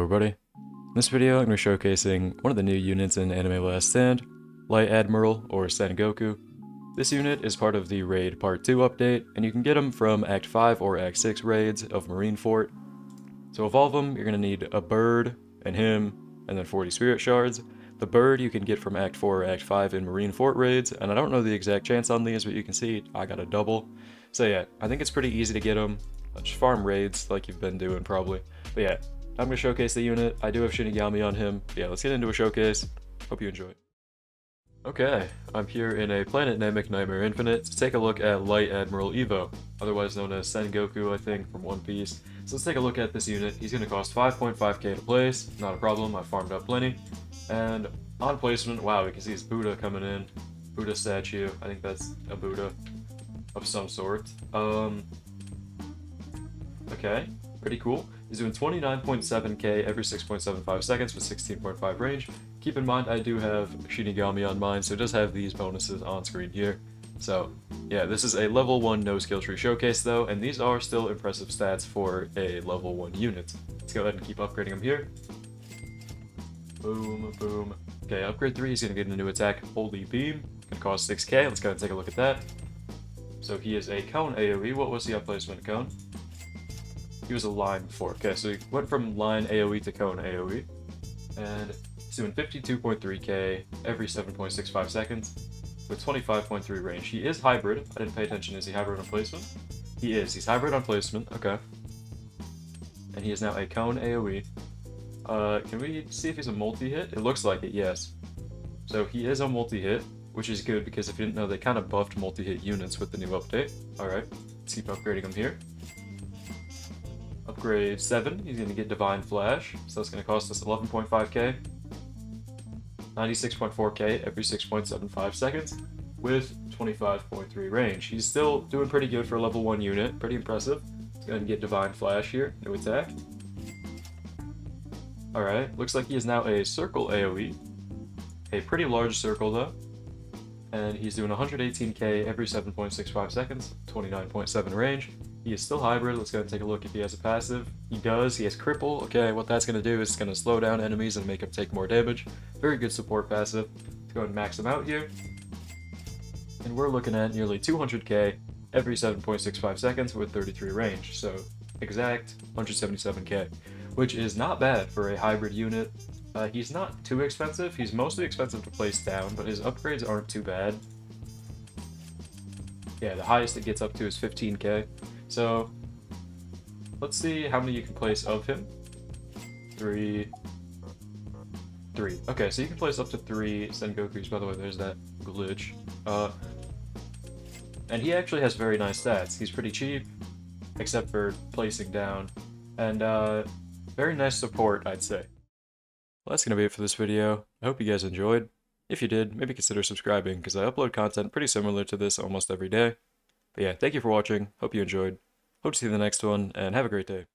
everybody. In this video, I'm going to be showcasing one of the new units in Anime Last Stand, Light Admiral, or Sengoku. This unit is part of the Raid Part 2 update, and you can get them from Act 5 or Act 6 raids of Marineford. To evolve them, you're going to need a bird, and him, and then 40 spirit shards. The bird you can get from Act 4 or Act 5 in Marineford raids, and I don't know the exact chance on these, but you can see I got a double. So yeah, I think it's pretty easy to get them. Just farm raids like you've been doing probably. But yeah, I'm to showcase the unit. I do have Shinigami on him. Yeah, let's get into a showcase. Hope you enjoy. Okay, I'm here in a Planet Namek Nightmare Infinite to take a look at Light Admiral Evo, otherwise known as Sengoku, I think, from One Piece. So let's take a look at this unit. He's going to cost 5.5k to place, not a problem, I farmed up plenty. And on placement, wow, we can see his Buddha coming in. Buddha statue, I think that's a Buddha of some sort. Um, okay, pretty cool. He's doing 29.7k every 6.75 seconds with 16.5 range. Keep in mind, I do have Shinigami on mine, so it does have these bonuses on screen here. So, yeah, this is a level 1 no skill tree showcase though, and these are still impressive stats for a level 1 unit. Let's go ahead and keep upgrading them here. Boom, boom. Okay, upgrade 3, he's going to get a new attack, Holy Beam. Gonna cost 6k, let's go ahead and take a look at that. So he is a cone AoE, what was the up placement cone? He was a line before. Okay, so he went from line AoE to cone AoE. And he's doing 52.3k every 7.65 seconds with 25.3 range. He is hybrid. I didn't pay attention. Is he hybrid on placement? He is. He's hybrid on placement. Okay. And he is now a cone AoE. Uh, can we see if he's a multi-hit? It looks like it, yes. So he is a multi-hit, which is good because if you didn't know, they kind of buffed multi-hit units with the new update. Alright, let's keep upgrading him here. Upgrade 7, he's going to get Divine Flash, so that's going to cost us 11.5k. 96.4k every 6.75 seconds, with 25.3 range. He's still doing pretty good for a level 1 unit, pretty impressive. Let's go ahead and get Divine Flash here, new attack. Alright, looks like he is now a Circle AoE. A pretty large circle though. And he's doing 118k every 7.65 seconds, 29.7 range. He is still hybrid. Let's go and take a look if he has a passive. He does. He has cripple. Okay, what that's going to do is it's going to slow down enemies and make them take more damage. Very good support passive. Let's go and max him out here. And we're looking at nearly 200k every 7.65 seconds with 33 range. So exact 177k, which is not bad for a hybrid unit. Uh, he's not too expensive. He's mostly expensive to place down, but his upgrades aren't too bad. Yeah, the highest it gets up to is 15k. So, let's see how many you can place of him. Three. Three. Okay, so you can place up to three Sengokus. By the way, there's that glitch. Uh, and he actually has very nice stats. He's pretty cheap, except for placing down. And, uh, very nice support, I'd say. Well, that's going to be it for this video. I hope you guys enjoyed. If you did, maybe consider subscribing, because I upload content pretty similar to this almost every day. But yeah, thank you for watching. Hope you enjoyed. Hope to see you in the next one, and have a great day.